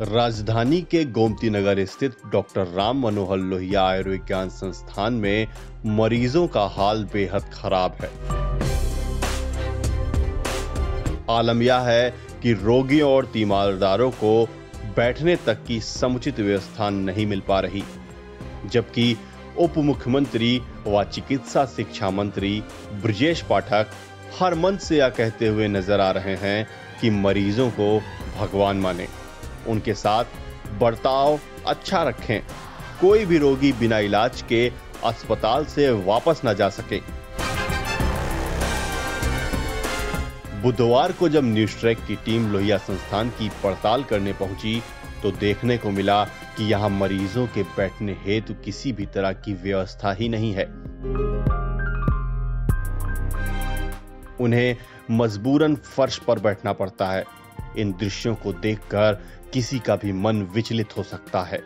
राजधानी के गोमती नगर स्थित डॉक्टर राम मनोहर लोहिया आयुर्विज्ञान संस्थान में मरीजों का हाल बेहद खराब है। आलम यह है कि रोगियों और तीमारदारों को बैठने तक की समुचित व्यवस्था नहीं मिल पा रही, जबकि उप मुख्यमंत्री व चिकित्सा शिक्षा मंत्री ब्रजेश पाठक हर मंच से यह कहते हुए नज़र आ रहे हैं कि मरीजों को भगवान माने। उनके साथ बर्ताव अच्छा रखें। कोई भी रोगी बिना इलाज के अस्पताल से वापस न जा सके। बुधवार को जब न्यूज़ ट्रैक की टीम लोहिया संस्थान की पड़ताल करने पहुँची तो देखने को मिला कि यहाँ मरीजों के बैठने हेतु किसी भी तरह की व्यवस्था ही नहीं है। उन्हें मजबूरन फर्श पर बैठना पड़ता है। इन दृश्यों को देखकर किसी का भी मन विचलित हो सकता है।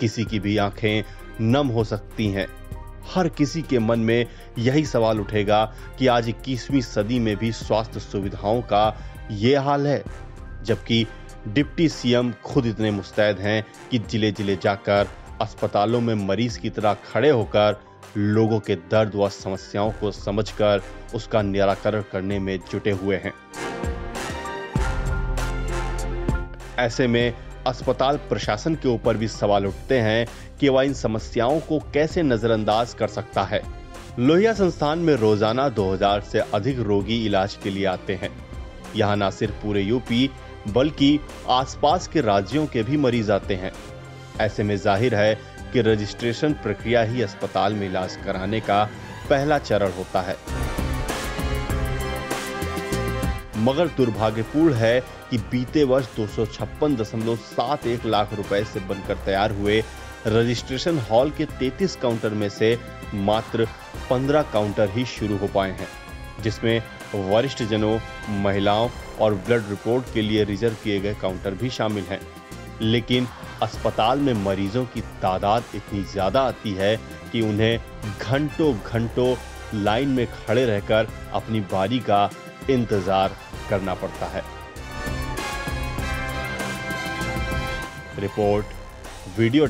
किसी की भी आँखें नम हो सकती हैं। हर किसी के मन में यही सवाल उठेगा कि आज इक्कीसवीं सदी में भी स्वास्थ्य सुविधाओं का ये हाल है, जबकि डिप्टी सीएम खुद इतने मुस्तैद हैं कि ज़िले ज़िले जाकर अस्पतालों में मरीज़ की तरह खड़े होकर लोगों के दर्द व समस्याओं को समझकर उसका निराकरण करने में जुटे हुए हैं। ऐसे में अस्पताल प्रशासन के ऊपर भी सवाल उठते हैं कि वह इन समस्याओं को कैसे नजरअंदाज कर सकता है। लोहिया संस्थान में रोज़ाना 2000 से अधिक रोगी इलाज के लिए आते हैं। यहाँ न सिर्फ़ पूरे यूपी, बल्कि आसपास के राज्यों के भी मरीज़ आते हैं। ऐसे में ज़ाहिर है कि रजिस्ट्रेशन प्रक्रिया ही अस्पताल में इलाज कराने का पहला चरण होता है। मगर दुर्भाग्यपूर्ण है कि बीते वर्ष दो लाख रुपए से बनकर तैयार हुए। रजिस्ट्रेशन हॉल के 33 काउंटर में से मात्र 15 काउंटर ही शुरू हो पाए हैं, जिसमें वरिष्ठ जनों महिलाओं और ब्लड रिपोर्ट के लिए रिज़र्व किए गए काउंटर भी शामिल हैं। लेकिन अस्पताल में मरीजों की तादाद इतनी ज़्यादा आती है कि उन्हें घंटों घंटों लाइन में खड़े रहकर अपनी बारी का इंतज़ार करना पड़ता है। Report video